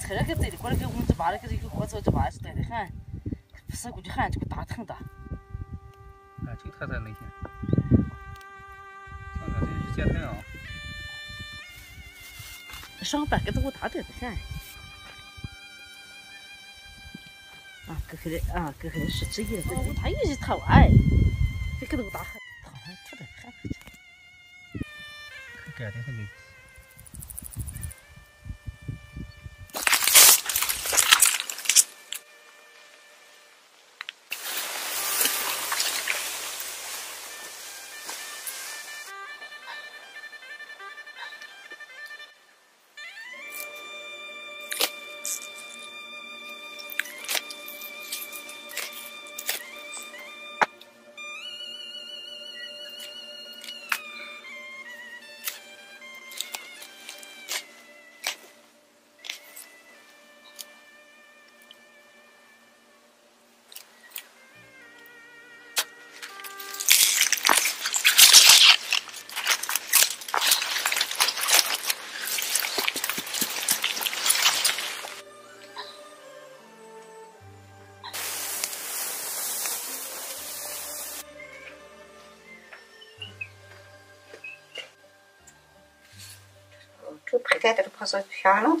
踩着个嘴里，过来给我们这把那个这个火烧这把是带的很，不是过去喊这个大疼的。啊，就他在那些，想想这是接疼啊。上半个都大的很。啊，隔开的啊，隔开的是这一个，他又是头矮，这个 Geld, du?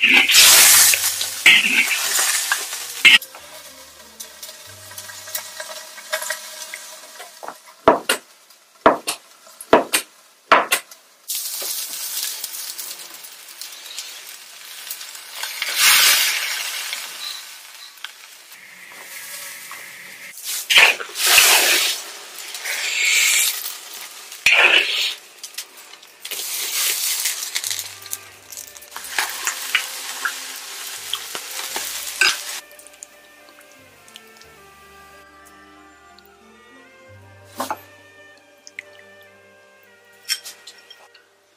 Gracias.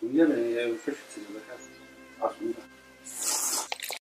还他的很。干的很。这拍在这泡是漂亮。中间的也有分时期的，看，二十米的。